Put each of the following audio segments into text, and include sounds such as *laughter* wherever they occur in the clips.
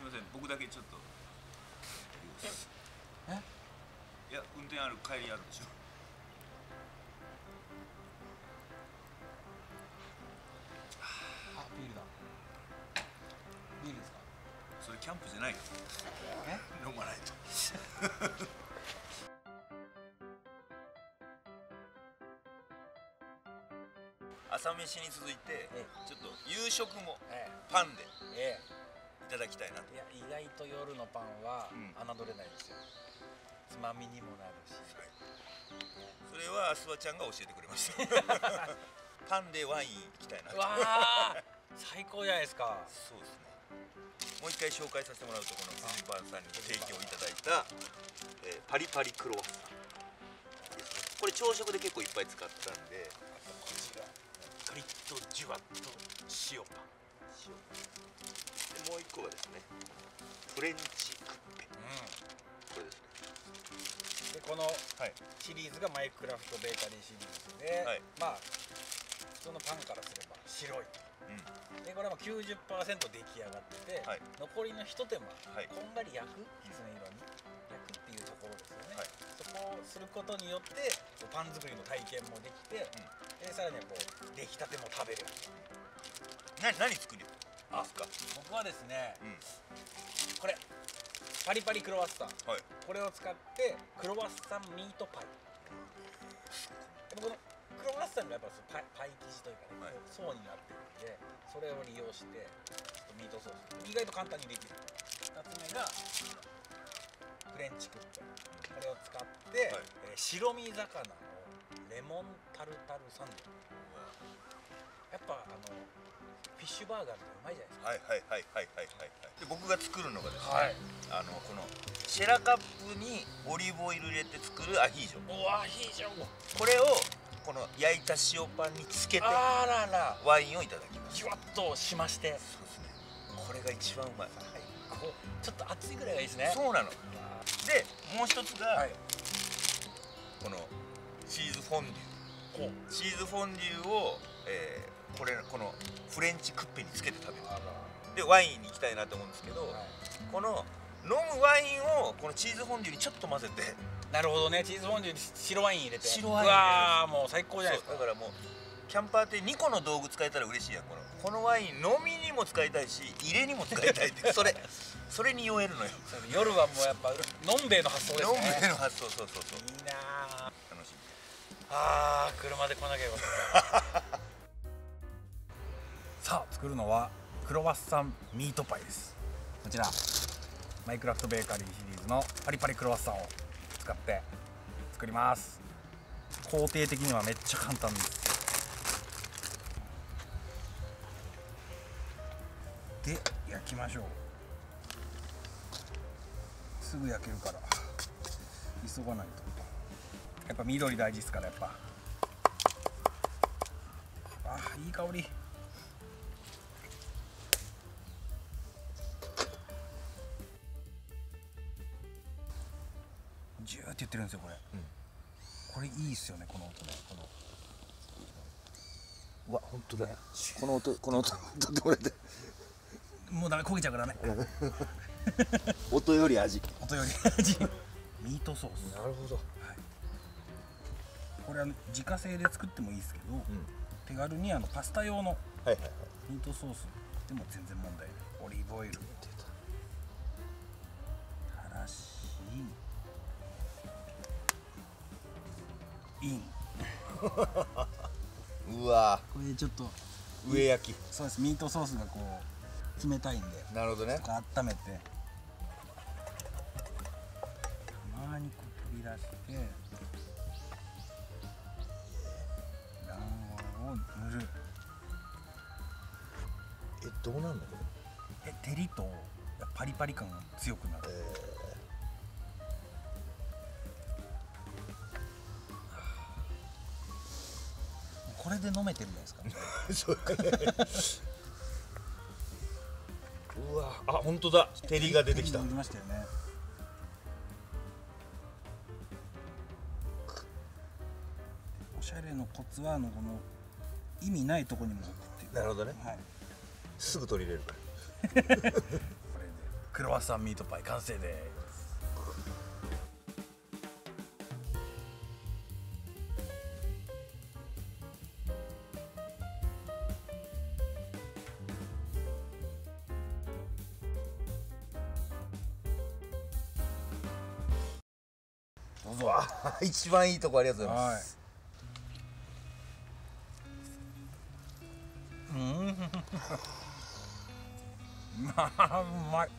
すみません僕だけちょっと。え？いや運転ある帰りあるでしょ。あビールだ。ビールですか？それキャンプじゃないかえ？ら飲まないと。*laughs* 朝飯に続いてえちょっと夕食もえパンで。ええ。いただきたいなと。えいや意外と夜のパンはうん。侮れないですよ、つまみにもなるし。それはアスワちゃんが教えてくれました。*laughs* パンでワイン行きたいなと。わあ最高じゃないですか。そうですね。もう一回紹介させてもらうとこの辻パンさんに提供いただいた、えーパリパリクロワッサンですね。これ朝食で結構いっぱい使ったんでこちら。カリッとジュワッと塩パン塩でもう一個がですねフレンチクッペ。うこれですね。んでこのはい。シリーズがマイクラフトベーカリーシリーズで、はい。まあ普通のパンからすれば白い。うん。でこれはもう90%出来上がってて、はい。残りのひと手間、はい。こんがり焼く？きつね色に。焼くっていうところですよね、はい。そこをすることによってパン作りの体験もできて、でさらにはこう出来たても食べれる。な何作りますか。僕はですねうん。これパリパリクロワッサン。はい。これを使ってクロワッサンミートパイ。でこのクロワッサンがやっぱパイパイ生地というかね、はい。層になってるんでそれを利用してちょっとミートソース。意外と簡単にできる。2つ目がフレンチクッペこれを使って、はい。えー白身魚のレモンタルタルサンドやっぱあのフィッシュバーガーってうまいじゃないですか。はいはいはいはいはいはい。はいで僕が作るのがですね、はい。あのこのシェラカップにオリーブオイル入れて作るアヒージョ。うわいいじゃんこれをこの焼いた塩パンにつけてあらら。ワインをいただきます。じゅわっとしまして。そうですね。これが一番うまい。こうちょっと熱いぐらいがいいですね。そうなの。でもう一つが、はい。このチーズフォンデュ。チーズフォンデュを、えーこれこのフレンチクッペにつけて食べる。でワインに行きたいなと思うんですけど、はい。この飲むワインをこのチーズフォンデュにちょっと混ぜて。なるほどね。チーズフォンデュに白ワイン入れて。白ワインわーもう最高じゃないですか。だからもうキャンパーって2個の道具使えたら嬉しいやん。このこのワイン飲みにも使いたいし入れにも使いたいって。*laughs* それそれに酔えるのよ。夜はもうやっぱのんべえの発想です飲むねの発想そうそうそういいなあ楽しみ。あー車で来なきゃよかった *laughs* さあ作るのはクロワッサンミートパイです。こちらマイクラフトベーカリーシリーズのパリパリクロワッサンを使って作ります。工程的にはめっちゃ簡単です。で焼きましょう。すぐ焼けるから急がないと。やっぱ緑大事ですからやっぱ。あいい香り。言ってるんですよこれ、これいいっすよねこの音ね。この。うわ本当だ。この音この音取ってもらってもうダメ焦げちゃうからね。*laughs* 音より味。音より味。ミートソース。なるほど。これは自家製で作ってもいいですけど、手軽にあのパスタ用のはいはいはい。ミートソースでも全然問題ない。オリーブオイル。た。らしイン *laughs* うわ。これでちょっと上焼き。そうです。ミートソースがこう冷たいんでなるほどね。温めてたまにこう取り出して卵黄を塗る。えどうなんのこえ照りとパリパリ感が強くなる。れ、これで飲めてるじゃないですか。*laughs* うわあ本当だ。照りが出てきた。照りましたよね。おしゃれのコツはあのこの意味ないとこにもなるほどね。はい。すぐ取り入れるから。*laughs* これで。クロワッサンミートパイ完成で。す一番いいとこありがとうございます、うん。*laughs* まあうまい。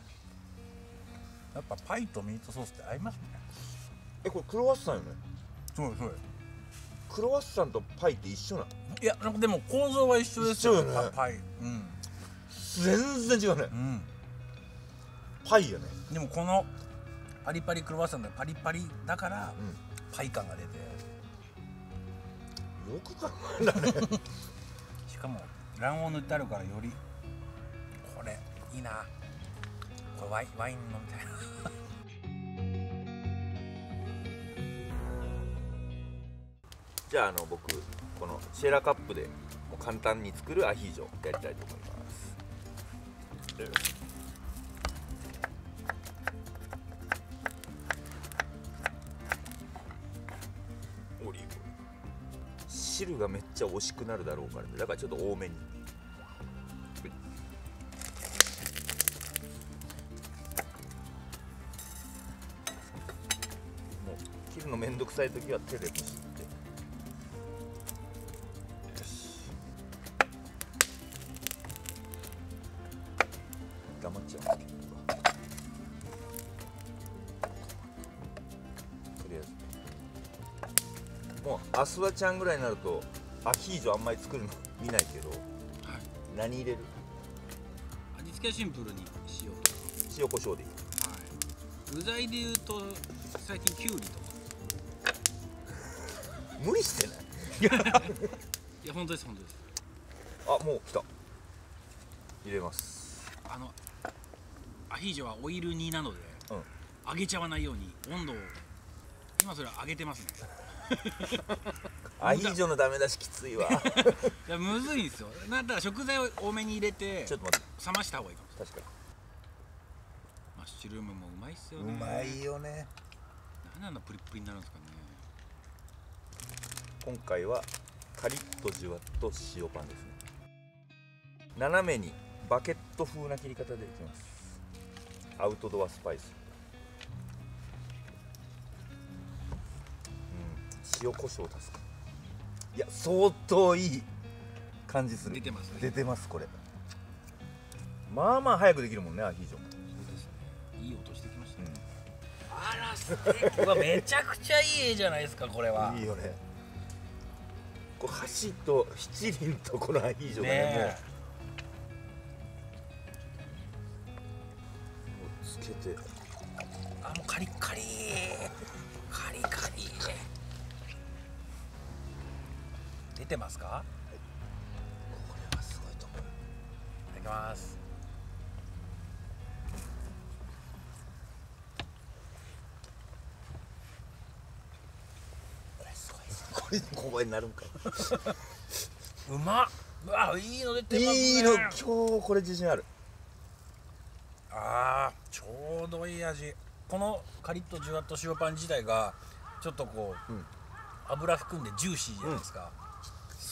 やっぱパイとミートソースって合いますね。えこれクロワッサンよね？そうそうでクロワッサンとパイって一緒なの？すいやなんかでも構造は一緒ですよ一緒よね。パパイ。うん。全然違うね。うん。パイやね。でもこのパリパリクロワッサンでパリパリだからうパイ感が出て。んよく考えたねしかも卵黄塗ってあるからよりこれいいな。これワインワイン飲みたいな。*laughs* じゃああの僕このシェラカップでもう簡単に作るアヒージョやりたいと思います汁がめっちゃ惜しくなるだろうからね。だからちょっと多めに。もう切るのめんどくさい時は手でむしってもうアスワちゃんぐらいになるとアヒージョあんまり作るの見ないけどはい。何入れる？味付けはシンプルに塩。と塩コショウでいい。はい。具材でいうと最近きゅうりとか。*laughs* 無理してない？*laughs* いや本当です本当です。あもう来た。入れます。あのアヒージョはオイル煮なのでうん。揚げちゃわないように温度を今それ上げてますねアヒージョのダメ出しきついわ。*laughs* いやむずいんですよ。だったら食材を多めに入れてちょっと待って。冷ました方がいいかも。しれ確かないマッシュルームもうまいっすよにね。うまいよね。なんであんなプリップリになるんですかね。今回はカリッとじゅわっと塩パンですね。斜めにバケット風な切り方でいきます。アウトドアスパイス塩コショウ足すかいや相当いい感じする。出てますね。出てますこれ。まあまあ早くできるもんねアヒージョも、そうですね。いい音してきました。うね、あらめちゃくちゃいい絵じゃないですかこれは。いいいよね。こう箸と七輪とこのアヒージョがねねもうつけて出てますか？これはすごいと思う。いただきます。これすごい小声になるんかうまっ。うわいいの出てますね。いいの。今日これ自信ある。あーちょうどいい味。このカリッとじゅわっと塩パン自体がちょっとこう、うん。油含んでジューシーじゃないですか、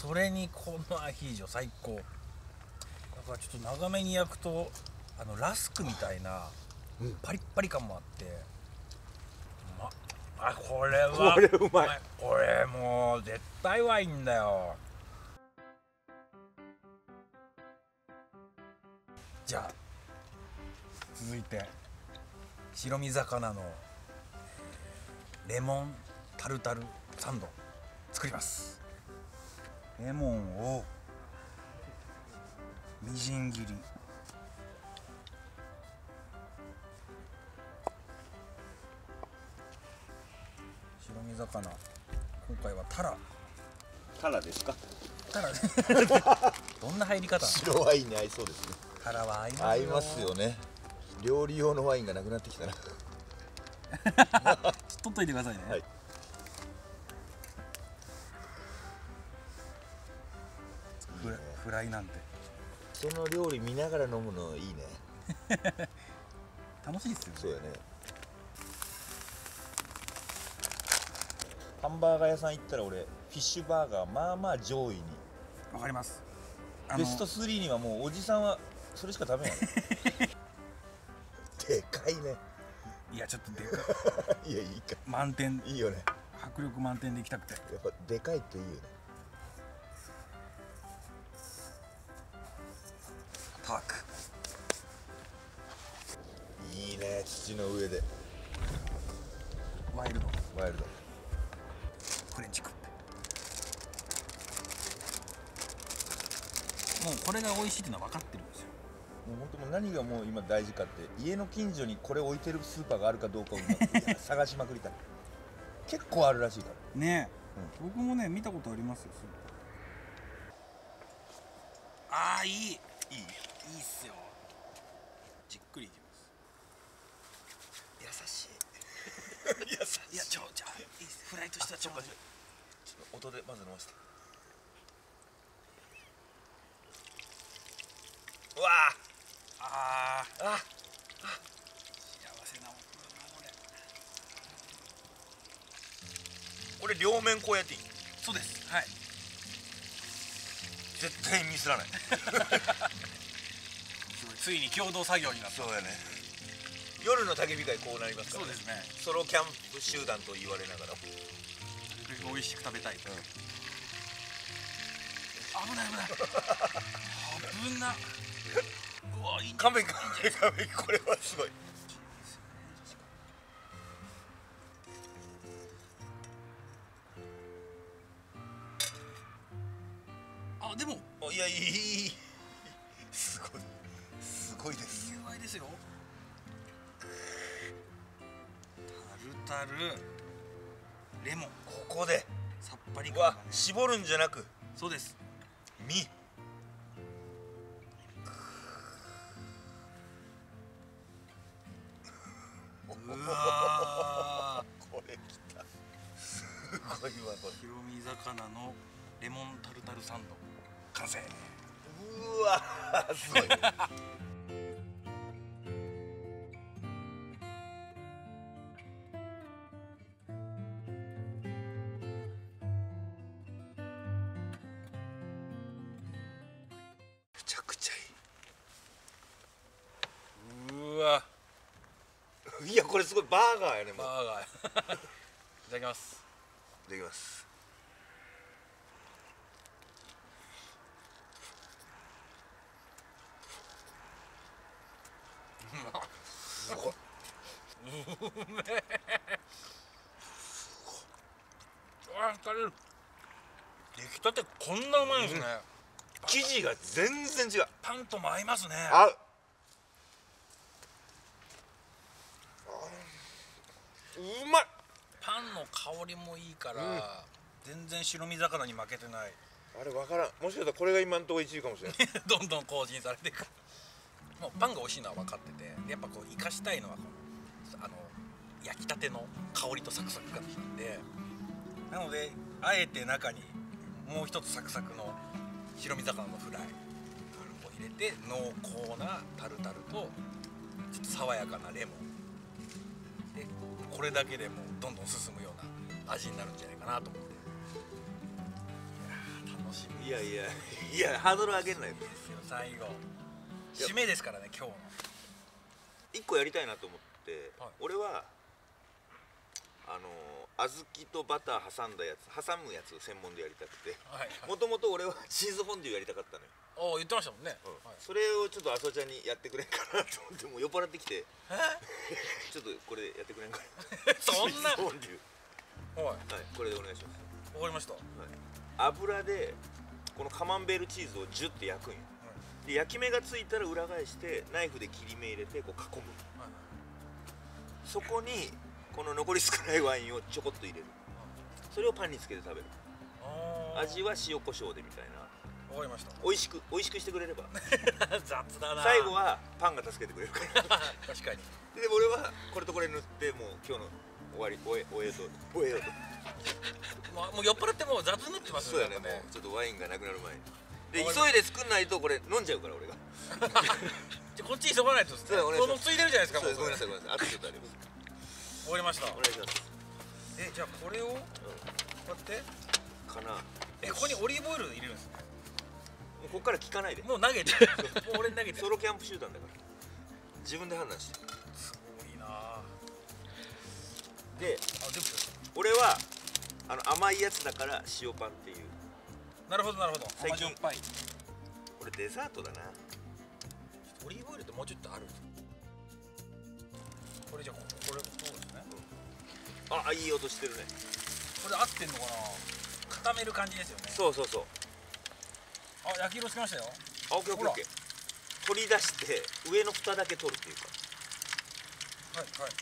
それにこのアヒージョ最高。だからちょっと長めに焼くとあのラスクみたいなうん。パリッパリ感もあって。うまっ。あこれはこれうまい。これもう絶対ワインだよ。じゃあ続いて白身魚のレモンタルタルサンド作りますレモンをみじん切り。白身魚。今回はタラ。タラですか？タラ。*laughs* どんな入り方？白ワインに合いそうですね。タラは合いますよ。合いますよね。料理用のワインがなくなってきたな。*laughs* 取っといてくださいね、はいフライなんて。その料理見ながら飲むのいいね。*laughs* 楽しいっすよね。そうやね。ハンバーガー屋さん行ったら俺フィッシュバーガーまあまあ上位に。わかります。ベスト3にはもうおじさんはそれしか食べない。*laughs* でかいね。いやちょっとでかい。*laughs* いやいいか。満点。いいよね。迫力満点でいきたくて。やっぱでかいっていいよね土の上で。ワイルド。ワイルド。フレンチクッペ。もうこれが美味しいっていうのは分かってるんですよ。もう本当もう何がもう今大事かって家の近所にこれ置いてるスーパーがあるかどうかを探しまくりたい。結構あるらしいから。ねえ、僕もね見たことありますよああいいいい。いいっすよ。じっくりいきます優しいやちょじゃあいいフライとしてはちょっと音でまず飲ませて。うわああああ幸せな音だなこれ。これ両面こうやっていい。そうです。はい。絶対ミスらない。*laughs* ついに共同作業になった。そうやね夜の焚き火会こうなりますから、そうですね。ソロキャンプ集団と言われながら。なるべく美味しく食べたい、危ない。危ない。危なうわい。い。勘弁勘弁勘弁これはすごい。あでもおい。やい。い。すごい。すごい。です意外ですよタルタルレモンここでさっぱり感がね。絞るんじゃなく。そうです。身うわ *laughs* これきた。すごいわこれ。白身魚のレモンタルタルサンド。完成。うわすごいすごいバーガーやねもう。バーガー。*laughs* いただきます。いただきます。すごいうめえ。あ疲れる出来たてこんなうまいんですね、生地が全然違う。パンとも合いますね。合ううまい。パンの香りもいいから、全然白身魚に負けてない。あれ分からん。もしかしたらこれが今のところ1位かもしれない。*laughs* どんどん更新されていく。もうパンが美味しいのは分かっててでやっぱこう生かしたいのはこのあの焼きたての香りとサクサク感なんでなのであえて中にもう一つサクサクの白身魚のフライを入れて濃厚なタルタルとちょっと爽やかなレモン。でこれだけでもうどんどん進むような味になるんじゃないかなと思って。いやー楽しみいやいやいやハードル上げんなよで。すよ最後。締めですからね今日の。1個やりたいなと思って、はい。俺はあの小豆とバター挟んだやつ挟むやつ専門でやりたくて。はい。もともと俺はチーズフォンデュやりたかったのよ、お言ってましたもんね、うん。はい。それをちょっとあそちゃんにやってくれんかなと思ってもう酔っ払ってきて。え？*laughs* ちょっとこれやってくれんかな。そんな？はい。はいこれでお願いします。わかりました、油でこのカマンベールチーズをジュッて焼くんよ。で焼き目がついたら裏返してナイフで切り目入れてこう囲む。そこにこの残り少ないワインをちょこっと入れる。それをパンにつけて食べる。味は塩コショウでみたいなわかりました。美味しく美味しくしてくれれば。*laughs* 雑だな。最後はパンが助けてくれるから。*laughs* 確かに。で俺はこれとこれ塗ってもう今日の終わり終え終えようと終えようと。*laughs* もうもう酔っ払ってもう雑になってますそうやねもう。ちょっとワインがなくなる前に。で急いで作んないとこれ飲んじゃうから俺が。じゃあこっち急がないとそのついてるじゃないですかごめんなささいごめんなさい。あとちょっとあります。終わりました。お願いします。えじゃあこれをこうやって。かな。もえここにオリーブオイル入れるんですねうここから聞かないで。もう投げて。もう俺に投げて。ソロキャンプ集団だから。自分で判断して。すごいな。あで俺はあの甘いやつだから塩パンっていう。なるほどなるほど。最近。甘じょっぱい。俺デザートだな。オリーブオイルってもうちょっとある。これじゃあここれそうですね。あいい音してるね。これ合ってんのかな。固める感じですよね。そうそうそうあ焼き色つきましたよ。あオッケーオッケー取り出して上の蓋だけ取るっていうか。はいはい。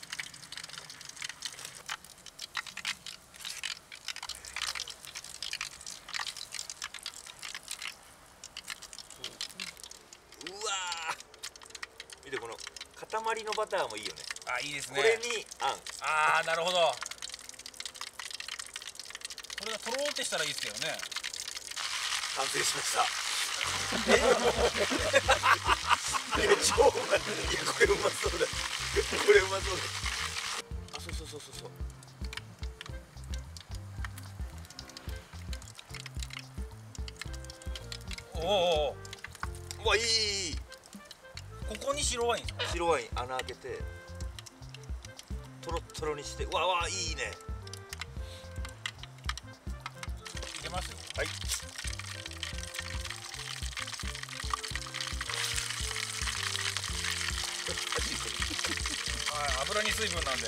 うわー。見てこの塊のバターもいいよね。あいいですね。これにあん。ああなるほど。これがとろーってしたらいいですけどね完成しました。*laughs* え？いや超うまいいやこれうまそうだ。これうまそうだ。あそうそうそうそうそう。おおわいい。ここに白ワイン？白ワイン穴開けて。とろっとろにして。うわうわいいねはい油に水分なんで。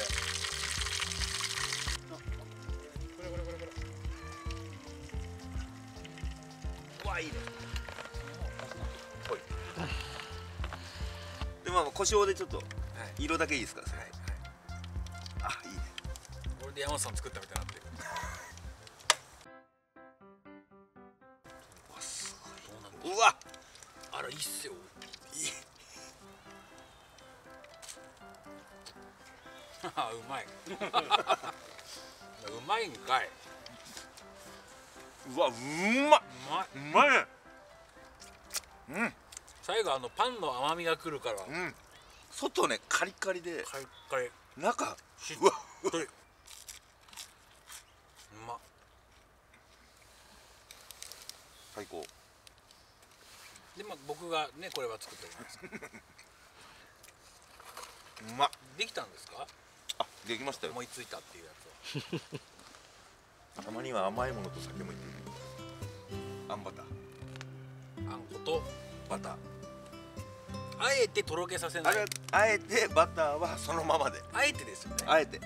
うわいいね。ほいでまあまあ胡椒でちょっとはい色だけいいですかはいはいあいいね。これで山本さん作ったみたいになうまいんかい。うわうまっ。うまい。うまいねうん。最後あのパンの甘みがくるから。うん。外ねカリカリで。カリッカリ。中しっとり。うまっ。最高。でまあ僕がねこれは作ってるじゃないです。か *laughs* うまっ。できたんですか？あできましたよ。思いついたっていうやつはたまには甘いものと酒もいってるあんバター。あんこと。バター。あえてとろけさせない。あえてバターはそのままで。あえてですよね。あえて。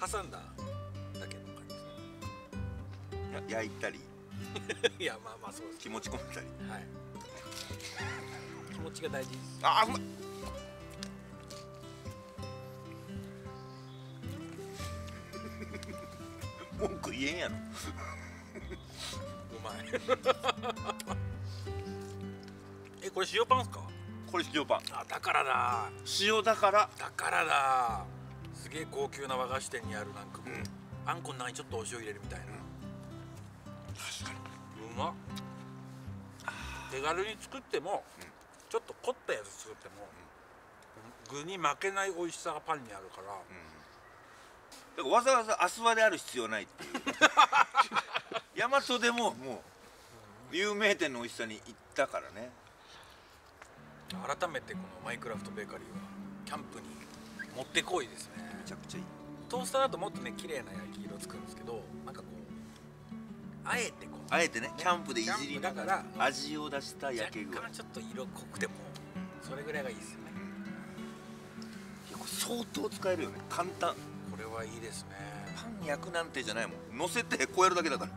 挟んだだけの感じですね。や焼いたり。*laughs* いやまあまあそうです。気持ち込めたり。はい。気持ちが大事です。あーうま。い文句言えんやろ。うまいえこれ塩パンっすか？これ塩パン。あだからだ。塩だから。だからだ。すげえ高級な和菓子店にあるなんかこう、うん。あんこの中にちょっとお塩入れるみたいな、確かに。うまっ。手軽に作っても、ちょっと凝ったやつ作っても、具に負けない美味しさがパンにあるから、だからわざわざアスワである必要ないっていう。*laughs* 大和でももう有名店の美味しさに行ったからね。改めてこのマイクラフトベーカリーはキャンプにもってこいですね。めちゃくちゃいい。トースターだともっとね綺麗な焼き色つくんですけどなんかこうあえてこう。あえてねキャンプでいじりながら味を出した焼け具。合若干ちょっと色濃くてもそれぐらいがいいですよね。いやこれ相当使えるよね。簡単はいいですね。パン焼くなんてじゃないもん。乗せてこうやるだけだから。